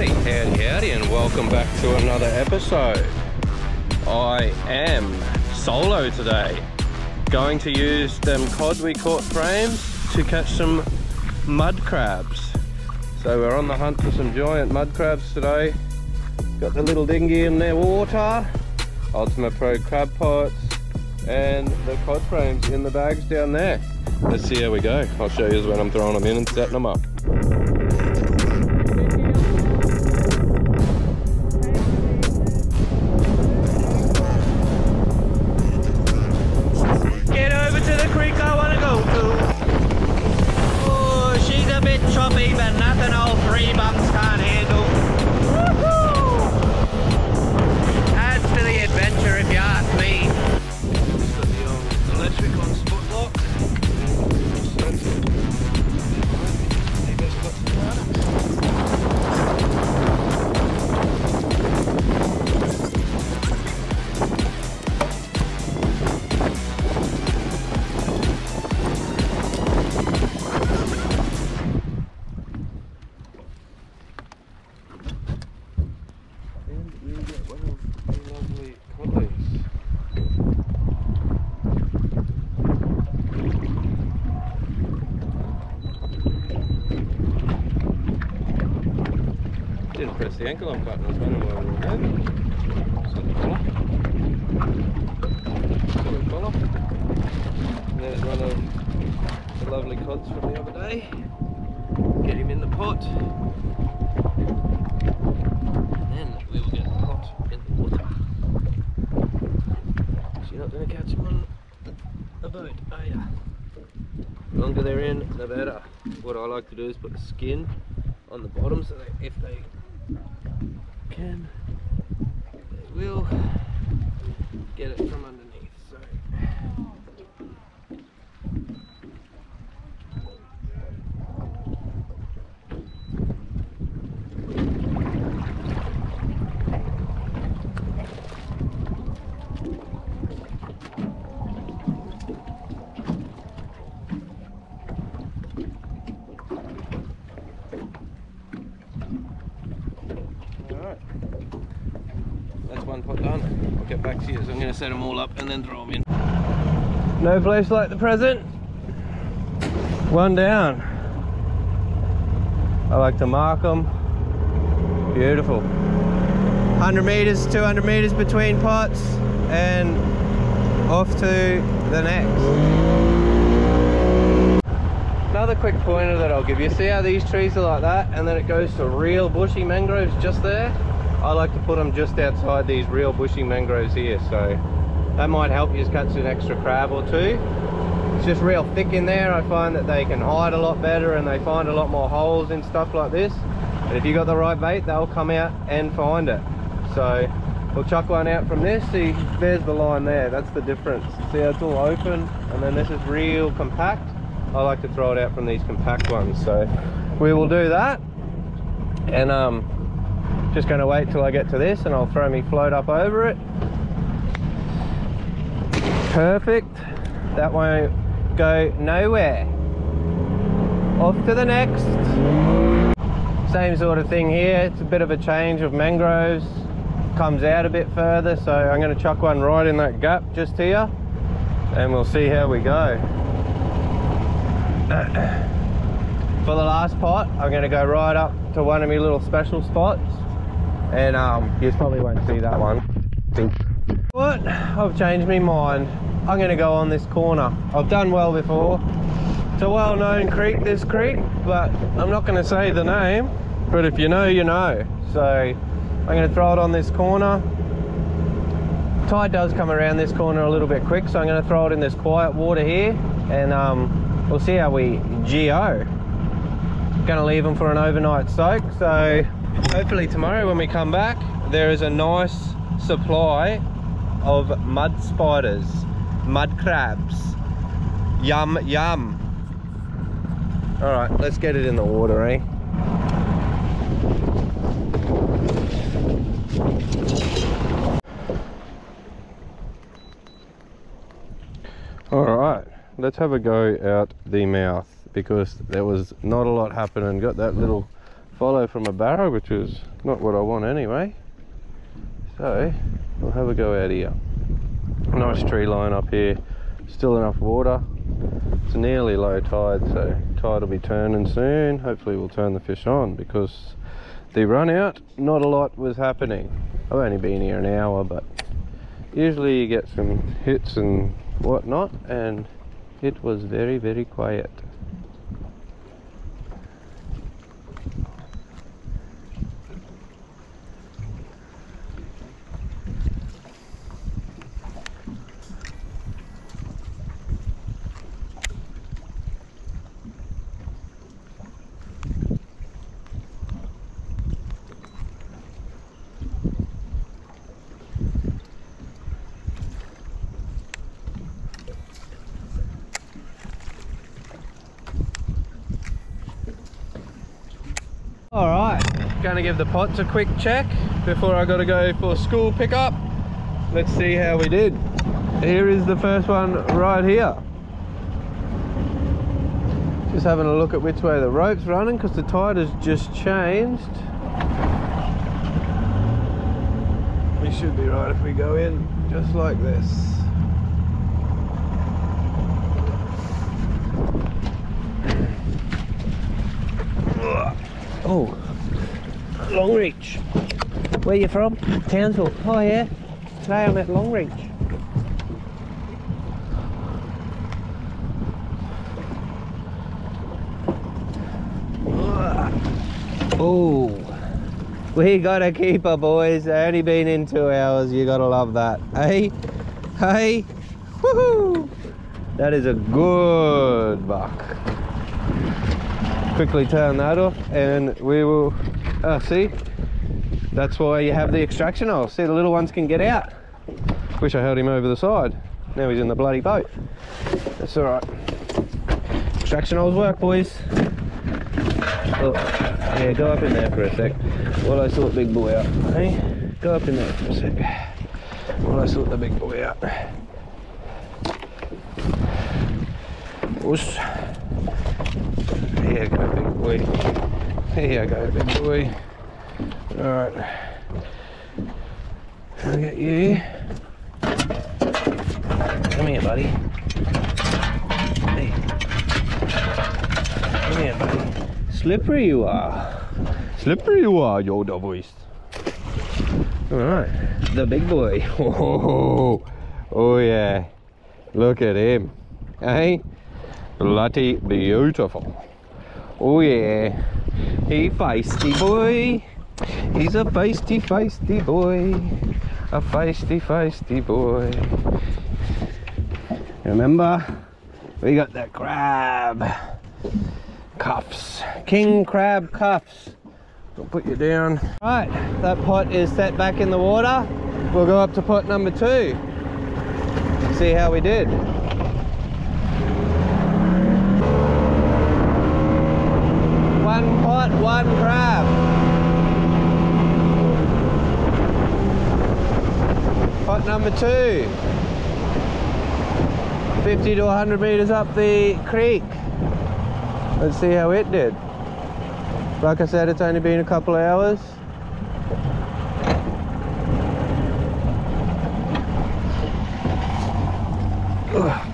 Howdy, howdy, howdy, and welcome back to another episode. I am solo today, going to use them cod we caught frames to catch some mud crabs. So we're on the hunt for some giant mud crabs today. Got the little dinghy in their water, Ultimate Pro crab pots, and the cod frames in the bags down there. Let's see how we go. I'll show you when I'm throwing them in and setting them up. The ankle button, I was. Solid collar. Solid collar. And There's one of the lovely cods from the other day. Get him in the pot. And then we will get the pot in the water. So you're not going to catch him on a boat, are? The longer they're in, the better. What I like to do is put the skin on the bottom so that if they can, they will get it from underneath. So. Alright. That's one pot So I'm going to set them all up and then throw them in. No place like the present. One down. I like to mark them. Beautiful. 100 meters, 200 meters between pots and off to the next. Another quick pointer that I'll give you, see how these trees are like that and then it goes to real bushy mangroves just there? I like to put them just outside these real bushy mangroves here, so that might help you catch an extra crab or two. It's just real thick in there, I find that they can hide a lot better and they find a lot more holes and stuff like this. And if you got the right bait, they'll come out and find it. So we'll chuck one out from this, see, there's the line there, that's the difference. See how it's all open and then this is real compact. I like to throw it out from these compact ones. So we will do that. And um, just gonna wait till I get to this and I'll throw me float up over it. Perfect. That won't go nowhere. Off to the next. Same sort of thing here. It's a bit of a change of mangroves. Comes out a bit further. So I'm gonna chuck one right in that gap just here. And we'll see how we go. For the last pot, I'm going to go right up to one of my little special spots. And um, you probably won't see that one. What? I've changed my mind. I'm going to go on this corner. I've done well before. It's a well-known creek, this creek, but I'm not going to say the name. But if you know, you know. So I'm going to throw it on this corner. Tide does come around this corner a little bit quick, so I'm going to throw it in this quiet water here. And um, we'll see how we go. Gonna leave them for an overnight soak, so hopefully tomorrow when we come back, there is a nice supply of mud spiders, mud crabs. Yum, yum. All right, let's get it in the water, eh? All right, let's have a go out the mouth because there was not a lot happening. Got that little follow from a barra, which is not what I want anyway. So we'll have a go out here. Nice tree line up here, still enough water. It's nearly low tide, so tide will be turning soon. Hopefully we'll turn the fish on because the run out, not a lot was happening. I've only been here an hour, but usually you get some hits and whatnot, and it was very, very quiet. All right, gonna give the pots a quick check before I gotta go for school pickup. Let's see how we did. Here is the first one right here. Just having a look at which way the rope's running because the tide has just changed. We should be right if we go in just like this. Oh, Longreach. Where you from? Townsville. Oh yeah. Today I'm at Longreach. Oh, we got a keeper, boys. Only been in two hours. You gotta love that. Hey, hey, woohoo! That is a good buck quickly turn that off and we will uh, see? That's why you have the extraction hole. See the little ones can get out. Wish I held him over the side. Now he's in the bloody boat. That's all right. Extraction holes work boys. Oh, yeah go up in there for a sec. While I sort big boy out hey? Go up in there for a sec. While I sort the big boy out. Whoosh. Here go, big boy. Here you go, big boy. Alright. I'll get you. Come here, buddy. Hey. Come here, buddy. Slippery you are. Slippery you are, Yoda voice. Alright. The big boy. Oh, oh yeah. Look at him. Hey? Bloody beautiful. Oh yeah, he feisty boy. He's a feisty, feisty boy. A feisty, feisty boy. Remember, we got the crab cuffs. King crab cuffs. I'll put you down. Right, that pot is set back in the water. We'll go up to pot number two. See how we did. One crab. Pot number two. 50 to 100 meters up the creek. Let's see how it did. Like I said, it's only been a couple of hours. Ugh.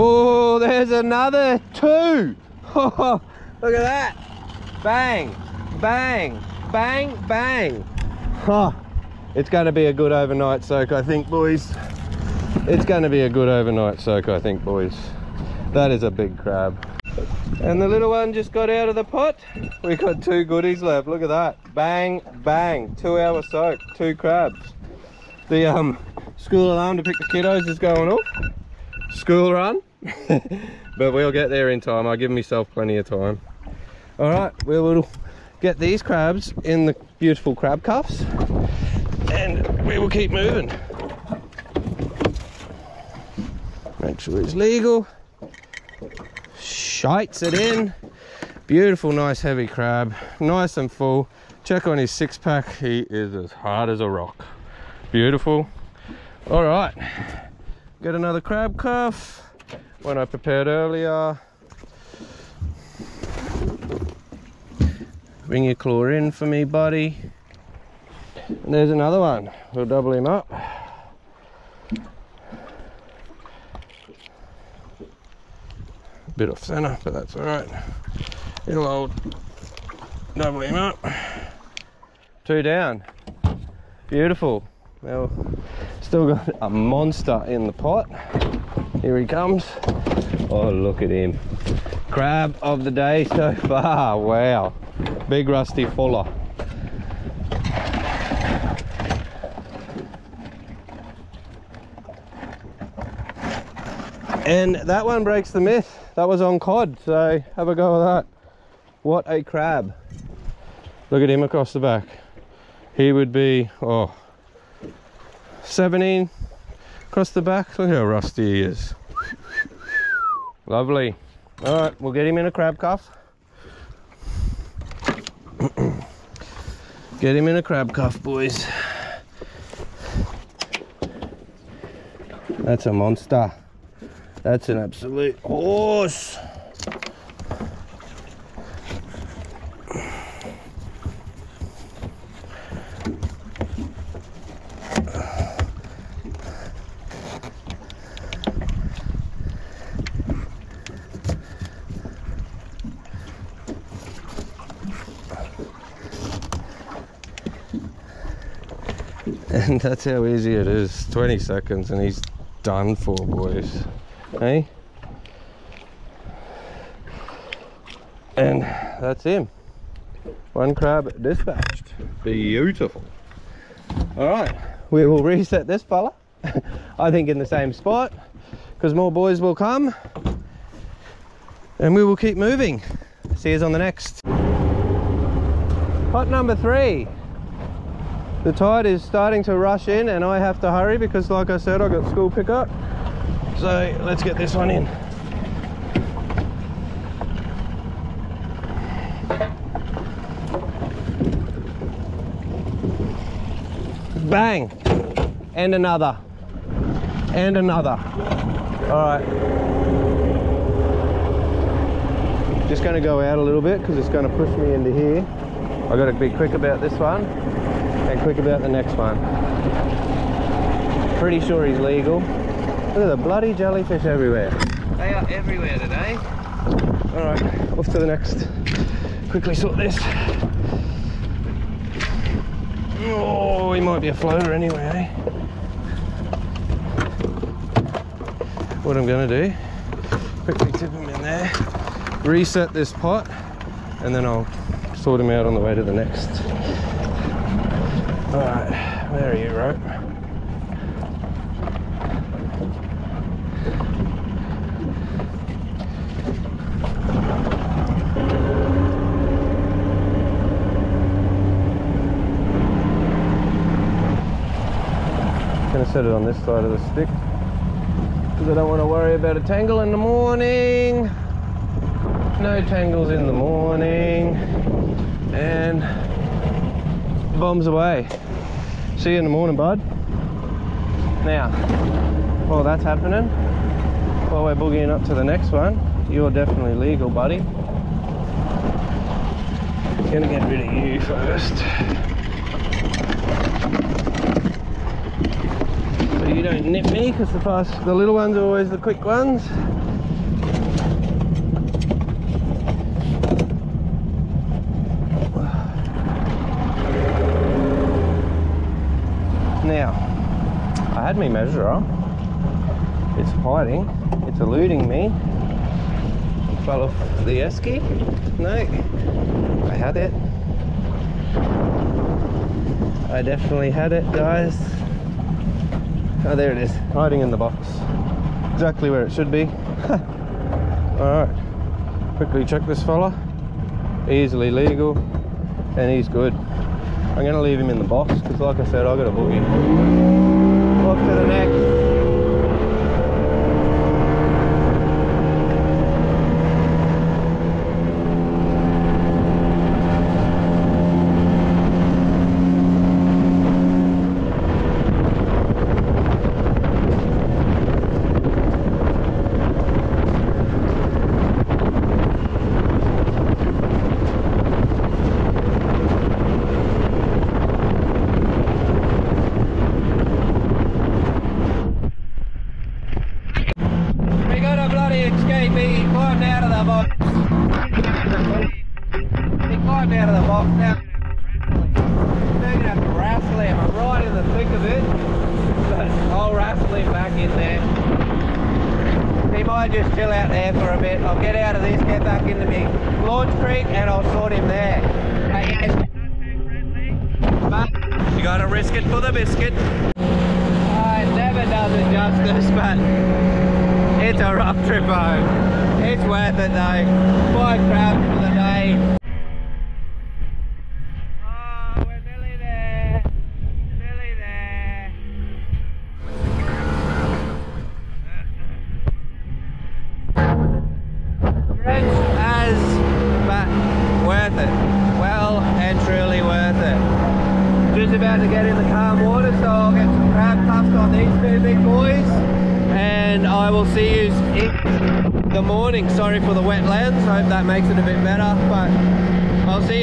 Oh, there's another two. Look at that. Bang, bang, bang, bang. Huh. It's going to be a good overnight soak, I think, boys. It's going to be a good overnight soak, I think, boys. That is a big crab. And the little one just got out of the pot. We got two goodies left. Look at that. Bang, bang. Two hour soak, two crabs. The um, school alarm to pick the kiddos is going off. School run. But we'll get there in time. I'll give myself plenty of time. All right, we will get these crabs in the beautiful crab cuffs and we will keep moving. Make sure it's legal. Shites it in. Beautiful, nice heavy crab, nice and full. Check on his six pack, he is as hard as a rock. Beautiful. All right, get another crab cuff. One I prepared earlier. Bring your claw in for me, buddy. And there's another one. We'll double him up. Bit off center, but that's all right. It'll hold. Double him up. Two down. Beautiful. Well, still got a monster in the pot. Here he comes. Oh, look at him. Crab of the day so far. Wow. Big rusty fuller. And that one breaks the myth. That was on cod, so have a go with that. What a crab. Look at him across the back. He would be, oh, 17 across the back. Look how rusty he is. Lovely. All right, we'll get him in a crab cuff. get him in a crab cuff, boys. That's a monster. That's an absolute horse. And that's how easy it is. 20 seconds and he's done for, boys. Hey? And that's him. One crab dispatched. Beautiful. All right, we will reset this fella. I think in the same spot because more boys will come and we will keep moving. See you on the next. Pot number three. The tide is starting to rush in and I have to hurry because like I said, I've got school pickup. So let's get this one in. Bang! And another. And another. All right. Just gonna go out a little bit because it's gonna push me into here. I gotta be quick about this one quick about the next one. Pretty sure he's legal. Look at the bloody jellyfish everywhere. They are everywhere today. All right, off to the next. Quickly sort this. Oh, he might be a floater anyway, eh? What I'm gonna do, quickly tip him in there, reset this pot, and then I'll sort him out on the way to the next. All right, where are you, rope? Gonna set it on this side of the stick because I don't want to worry about a tangle in the morning. No tangles in the morning, and bombs away. See you in the morning, bud. Now, while that's happening, while we're boogieing up to the next one, you're definitely legal, buddy. Gonna get rid of you first. So you don't nip me, because the fast, the little ones are always the quick ones. Now, I had me measurer. It's hiding. It's eluding me. Fell off the esky. No, I had it. I definitely had it, guys. Oh, there it is, hiding in the box. Exactly where it should be. All right, quickly check this fella. Easily legal, and he's good. I'm gonna leave him in the box because like I said, I got a boogie. Off to the next. I'm right in the thick of it, but I'll wrestle him back in there. He might just chill out there for a bit. I'll get out of this, get back into me launch creek, and I'll sort him there. But you gotta risk it for the biscuit. Oh, it never does it justice, but it's a rough trip home. It's worth it though. Five crabs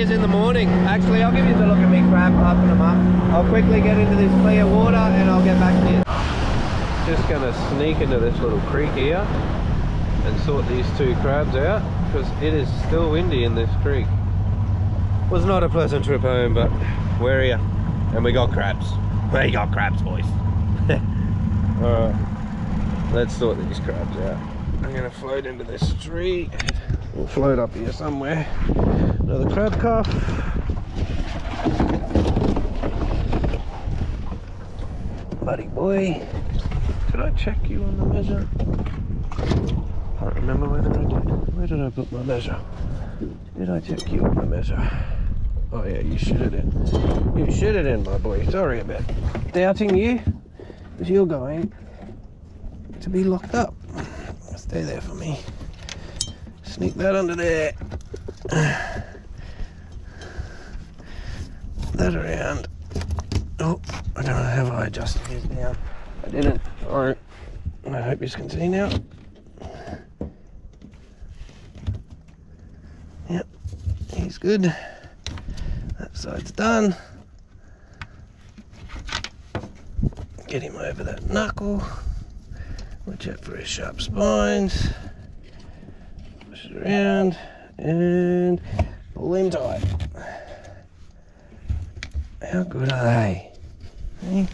I'll see you in the morning. Actually, I'll give you a look at me crab puffing them up. I'll quickly get into this clear water and I'll get back to you. Just gonna sneak into this little creek here and sort these two crabs out because it is still windy in this creek. Was not a pleasant trip home, but we're here and we got crabs. We got crabs, boys. Alright, let's sort these crabs out. I'm gonna float into this tree. We'll float up here somewhere. Another crab cuff. Buddy boy. Did I check you on the measure? I Can't remember whether I did. Where did I put my measure? Did I check you on the measure? Oh yeah, you should it in. You should it in, my boy. Sorry about doubting you, because you're going to be locked up. Stay there for me. Sneak that under there. That around. Oh, I don't know how I adjusted this now? I didn't. Alright. I hope you can see now. Yep, he's good. That side's done. Get him over that knuckle. Watch out for his sharp spines. Push it around and pull him tight. How good are they? Eh?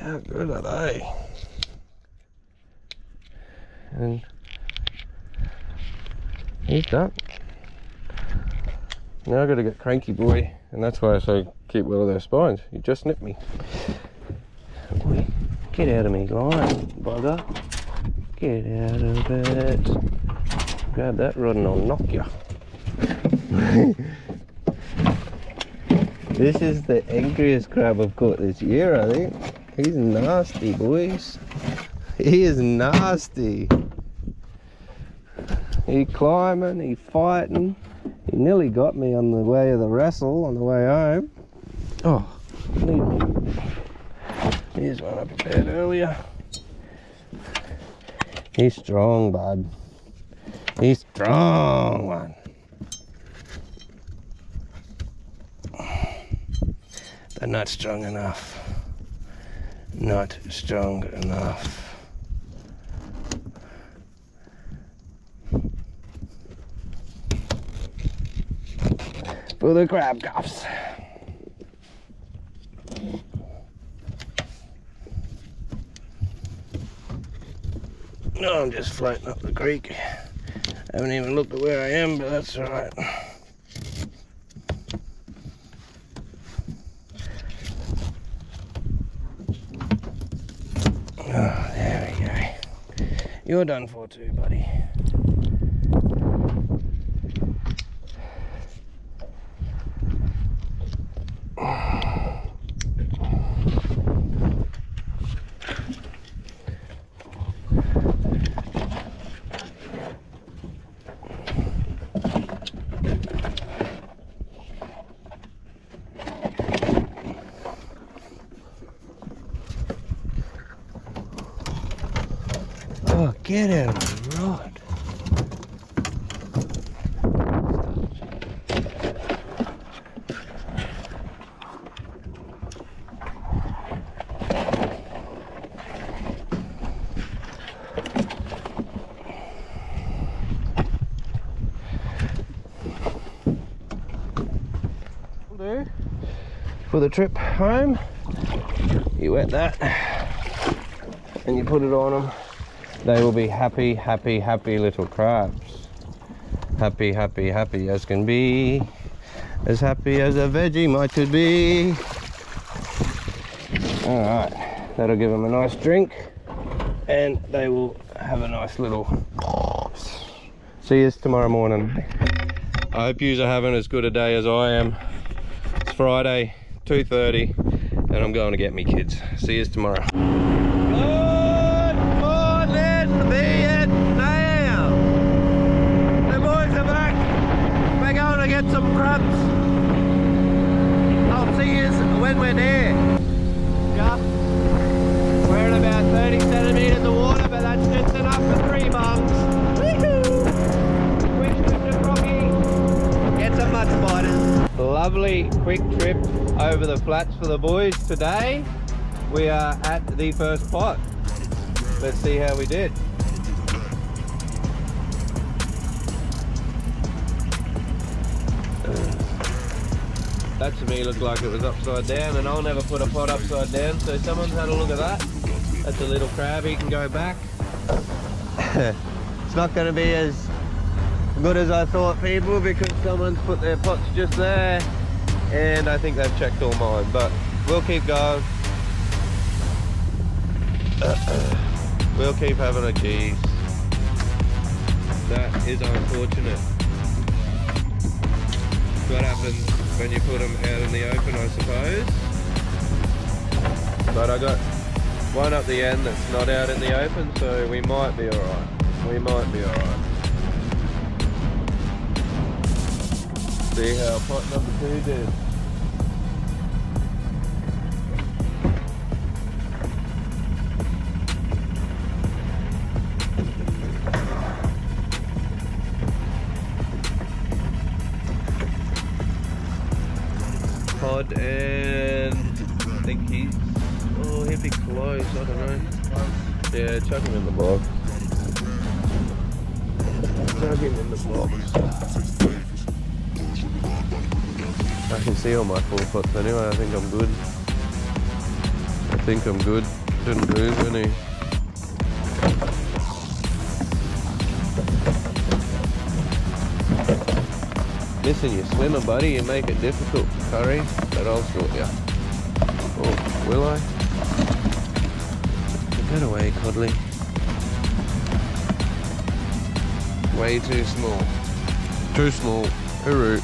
How good are they? And he's done. Now I've gotta get cranky boy, and that's why I say keep well of their spines. You just nipped me. Boy, get out of me line, bugger. Get out of it. Grab that rod and I'll knock you. this is the angriest crab I've caught this year, I think. He's nasty, boys. He is nasty. He climbing, he fighting. He nearly got me on the way of the wrestle on the way home. Oh, Here's one I prepared earlier. He's strong, bud. He's strong one. But not strong enough. Not strong enough. For the crab cuffs. No, I'm just floating up the creek. I haven't even looked at where I am, but that's alright. Oh, there we go. You're done for too, buddy. Oh, get out of the rod. Do. for the trip home. You wet that and you put it on them. They will be happy, happy, happy little crabs. Happy, happy, happy as can be. As happy as a veggie might could be. All right, that'll give them a nice drink and they will have a nice little see you tomorrow morning i hope yous are having as good a day as i am it's friday 2:30, and i'm going to get me kids see you tomorrow good morning vietnam the boys are back we're going to get i'll see you when we're there yeah we're at about 30 centimeters of water, but that's just enough for three Crocky. Get some mud spiders. Lovely quick trip over the flats for the boys today. We are at the first pot. Let's see how we did. That to me looked like it was upside down and I'll never put a pot upside down so someone's had a look at that. That's a little crab, he can go back. it's not going to be as good as I thought people because someone's put their pots just there and I think they've checked all mine but we'll keep going. we'll keep having a geez That is unfortunate. What happens when you put them out in the open I suppose. But I got one up the end that's not out in the open so we might be alright. We might be alright. See how pot number two did. Pod and I think oh he'll be close, I don't know. Yeah, chuck him in the box. Chuck him in the box. I can see all my four pots anyway, I think I'm good. I think I'm good. Didn't move any. Missing your swimmer, buddy. You make it difficult, Currie. I'll sort you. Oh, will I? Get away, Codley. Way too small. Too small. Hooroo.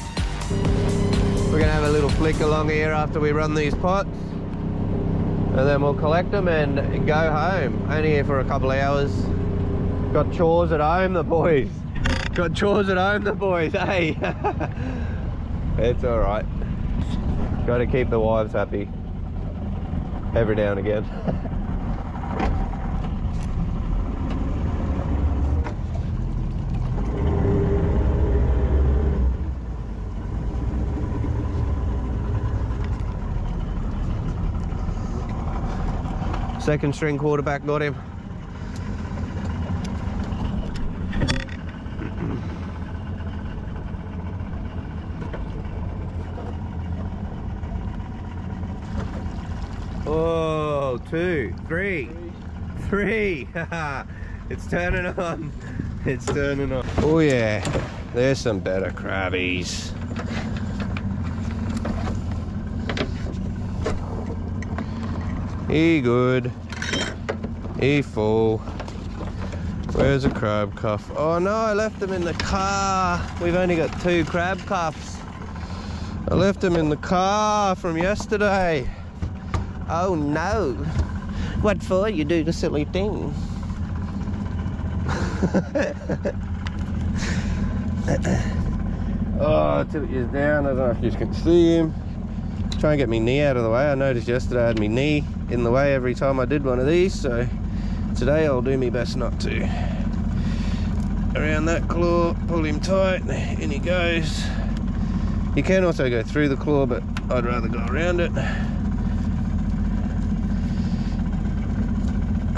We're gonna have a little flick along here after we run these pots. And then we'll collect them and go home. Only here for a couple of hours. Got chores at home, the boys. Got chores at home, the boys, hey. it's all right. Got to keep the wives happy. Every now and again. Second string quarterback got him. Oh, two, three, three. it's turning on. It's turning on. Oh yeah, there's some better crabbies. He good. He full. Where's a crab cuff? Oh no, I left them in the car. We've only got two crab cuffs. I left them in the car from yesterday. Oh no. What for? You do the silly thing. oh, Tilly is down. I don't know if you can see him. Try and get my knee out of the way. I noticed yesterday I had my knee in the way every time I did one of these, so today I'll do my best not to. Around that claw, pull him tight, in he goes. You can also go through the claw, but I'd rather go around it.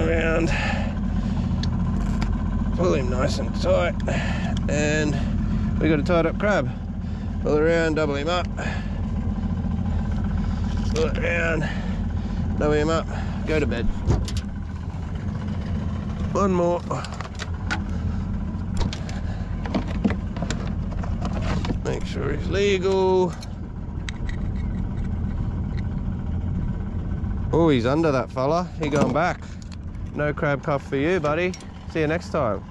Around, pull him nice and tight, and we got a tied up crab. Pull around, double him up. Look around. Blow him up. Go to bed. One more. Make sure he's legal. Oh, he's under that fella. He going back. No crab cuff for you, buddy. See you next time.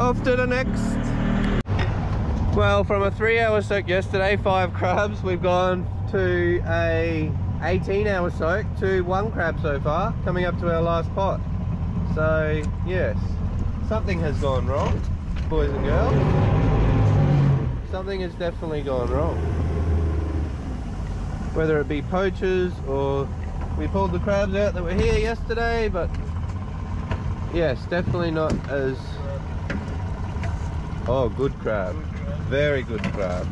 Off to the next. Well, from a three hour soak yesterday, five crabs, we've gone to a 18 hour soak to one crab so far, coming up to our last pot. So, yes, something has gone wrong, boys and girls. Something has definitely gone wrong. Whether it be poachers or we pulled the crabs out that were here yesterday, but yes, definitely not as Oh, good crab. Very good crab.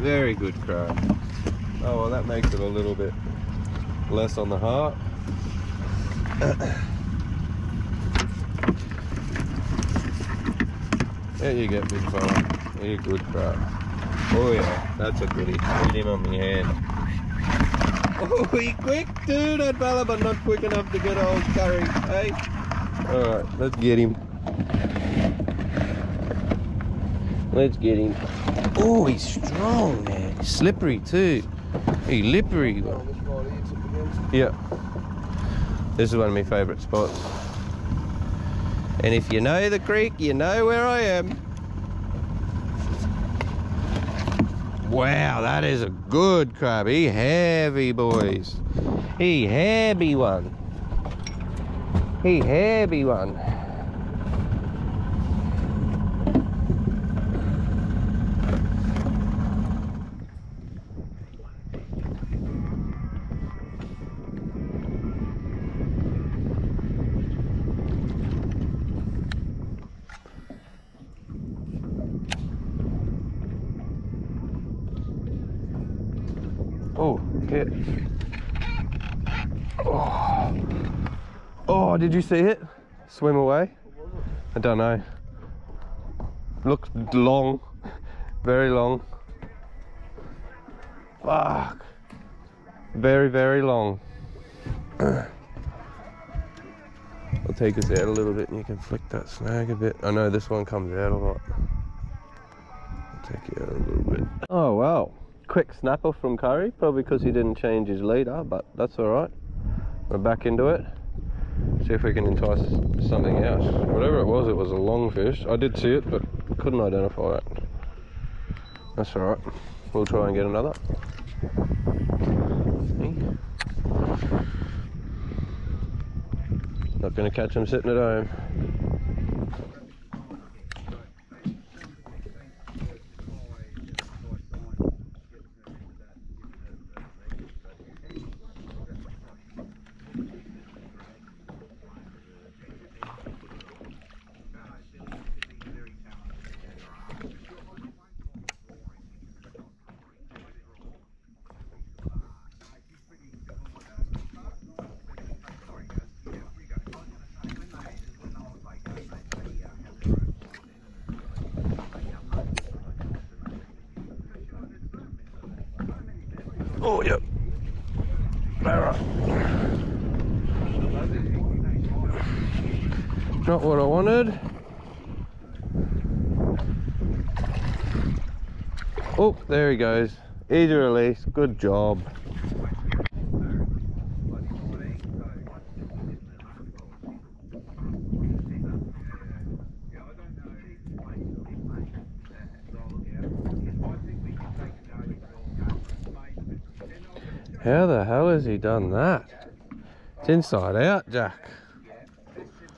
Very good crab. Oh, well, that makes it a little bit less on the heart. there you get, big fella. There you good crab. Oh, yeah, that's a goodie. Get him on my hand. Oh, he quick too, that fella, but not quick enough to get old Currie, hey? Alright, let's get him. Let's get him. Oh, he's strong, man. He's slippery too. He lippery. Yeah. This is one of my favourite spots. And if you know the creek, you know where I am. Wow, that is a good crab. He heavy, boys. He heavy one. He heavy one. Oh, hit. Oh. oh, did you see it? Swim away? I don't know. Looks long, very long. Fuck. Very, very long. I'll take us out a little bit and you can flick that snag a bit. I know this one comes out a lot. I'll take you out a little bit. Oh, wow quick snapper from Currie, probably because he didn't change his leader, but that's all right. We're back into it. See if we can entice something else. Whatever it was, it was a long fish. I did see it, but couldn't identify it. That's all right. We'll try and get another. Not going to catch them sitting at home. Not what I wanted. Oh, there he goes. Easy release. Good job. How the hell has he done that? It's inside out, Jack.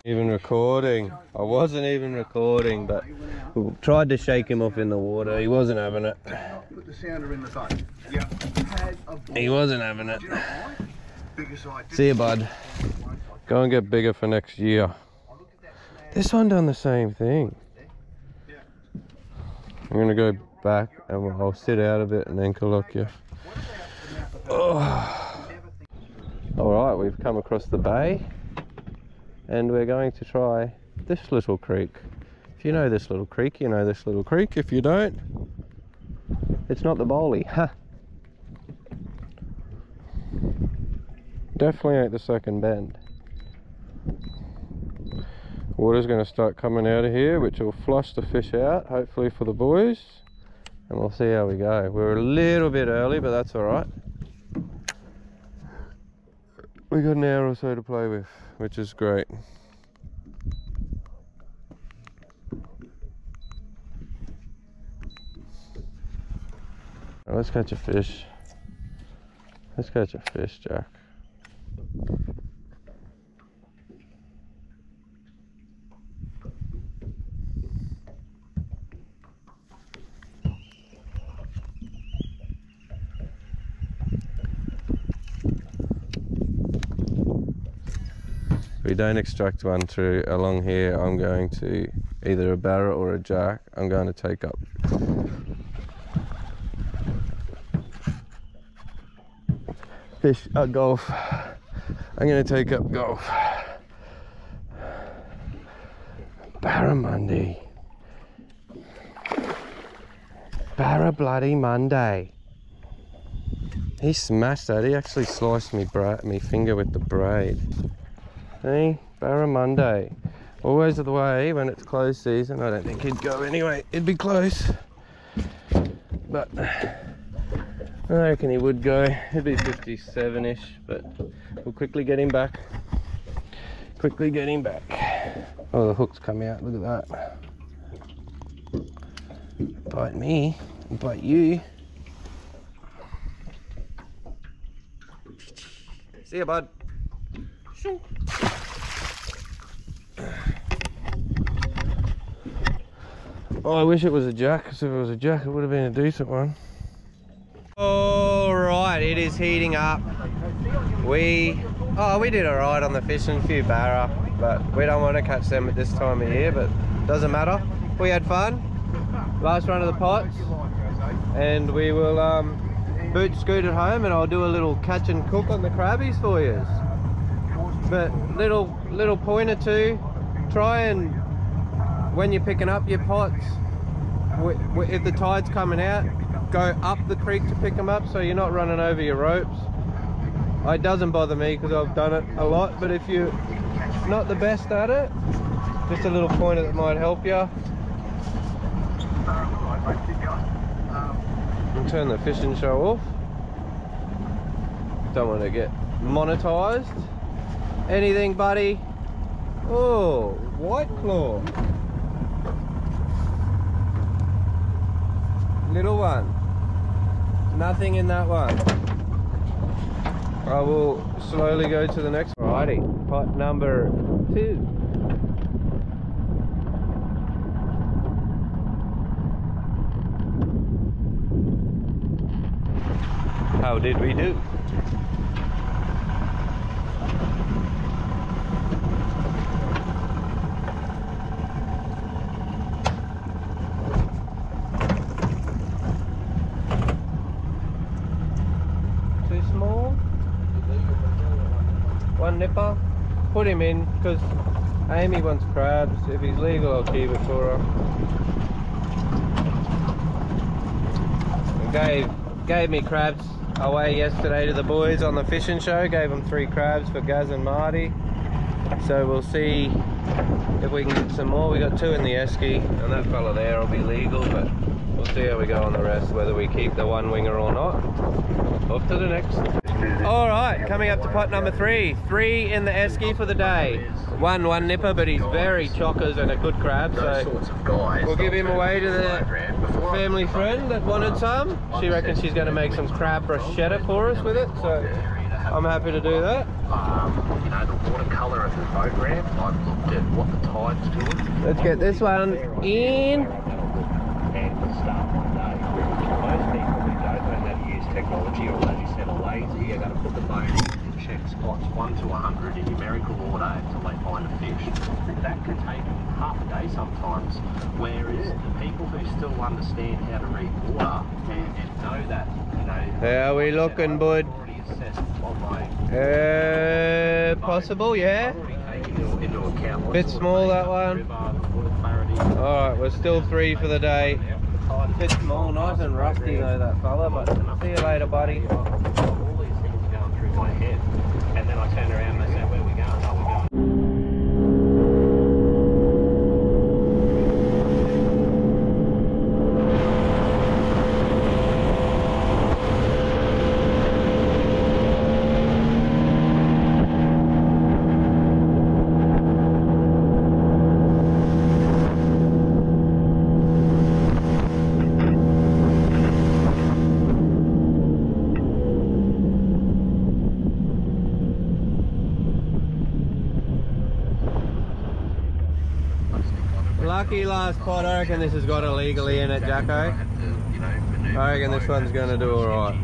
Even recording. I wasn't even recording, but we tried to shake him off in the water. He wasn't having it. Put the sounder in the boat. Yeah. Had a ball. He wasn't having it. Do you know why? Because I did See you, bud. Go and get bigger for next year. This one done the same thing. I'm gonna go back and we'll- I'll sit out of it and then look you. Oh. All right, we've come across the bay and we're going to try this little creek. If you know this little creek, you know this little creek. If you don't, it's not the bowley. Huh. Definitely ain't the second bend. Water's going to start coming out of here, which will flush the fish out, hopefully for the boys. And we'll see how we go. We're a little bit early, but that's alright. We got an hour or so to play with, which is great. Let's catch a fish. Let's catch a fish, Jack. If we don't extract one through along here, I'm going to either a barra or a jack. I'm going to take up. Fish, uh, golf. I'm going to take up golf. Barramundi. Barra bloody mundi. He smashed that. He actually sliced me bra- me finger with the braid. Hey, Barramundi. Always the way when it's close season. I don't think he'd go anyway. It'd be close. But I reckon he would go. It'd be 57-ish, but we'll quickly get him back. Quickly get him back. Oh, the hook's come out. Look at that. Bite me, bite you. See ya, bud. Oh, I wish it was a jack, because if it was a jack, it would have been a decent one. All right, it is heating up. We, oh, we did all right on the fishing, few barra, but we don't want to catch them at this time of year, but doesn't matter. We had fun. Last run of the pots, and we will um, boot scoot it home, and I'll do a little catch and cook on the crabbies for you. But little little pointer too, try and when you're picking up your pots, if the tide's coming out, go up the creek to pick them up so you're not running over your ropes. It doesn't bother me because I've done it a lot, but if you're not the best at it, just a little pointer that might help you. And turn the fishing show off. Don't want to get monetized. Anything, buddy? Oh, white claw. Little one. Nothing in that one. I will slowly go to the next. Alrighty, pot number two. How did we do? Small? One nipper? Put him in, because Amy wants crabs. If he's legal, I'll keep it for her. Gave, gave me crabs away yesterday to the boys on the fishing show. Gave them three crabs for Gaz and Marty. So we'll see if we can get some more. We got two in the esky, and that fella there will be legal, but see how we go on the rest, whether we keep the one winger or not. Off to the next. All right, coming up to pot number three. Three in the esky for the day. One one nipper, but he's very chockers and a good crab, so we'll give him away to the family friend that wanted some. She reckons she's going to make some crab bruschetta for us with it, so I'm happy to do that. um, you know, the watercolour of the boat ramp. I've looked at what the tide's doing. Let's get this one in. And the start one day. Most people who don't know how to use technology or, as you said, are lazy, going to put the boat in and check spots 1 to 100 in numerical order until they find a fish. That can take half a day sometimes. Whereas the people who still understand how to read water and, and know that, you know... How are we looking, bud? Already assessed on my Uh, possible, yeah. Bit small, that one. river, the water clarity. Alright, we're still three for the day. Bit small, nice and rusty though, that fella, but see you later, buddy. All these things going through my head. And then I turned around and I said, where we going? Oh, we're going Lucky last pot, I reckon this has got illegally in it, Jacko. I reckon this one's gonna do alright.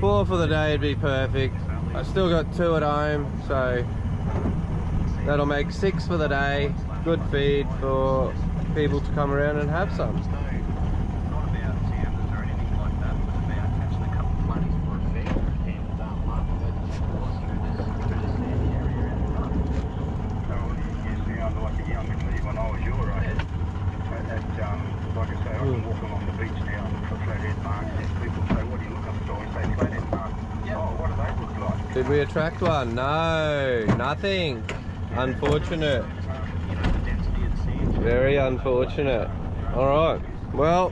Four for the day would be perfect. I still got two at home, so that'll make six for the day. Good feed for people to come around and have some. Not about sounders or anything like that. It was about catching a couple of floodies for a fair and um, Martin Luther was through this, through this sandy area around the front. You sound like a young me when I was your age. At, um, like I say, I can walk along the beach now for flathead marks and people say, what are you looking for? I say, flathead marks. Oh, what do they look attract one? No, nothing. Unfortunate. Very unfortunate. Alright, well,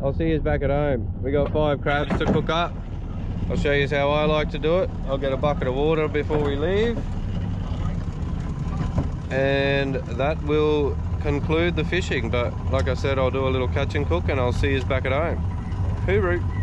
I'll see you back at home. We got five crabs to cook up. I'll show you how I like to do it. I'll get a bucket of water before we leave. And that will conclude the fishing. But like I said, I'll do a little catch and cook and I'll see you back at home. Hooroo.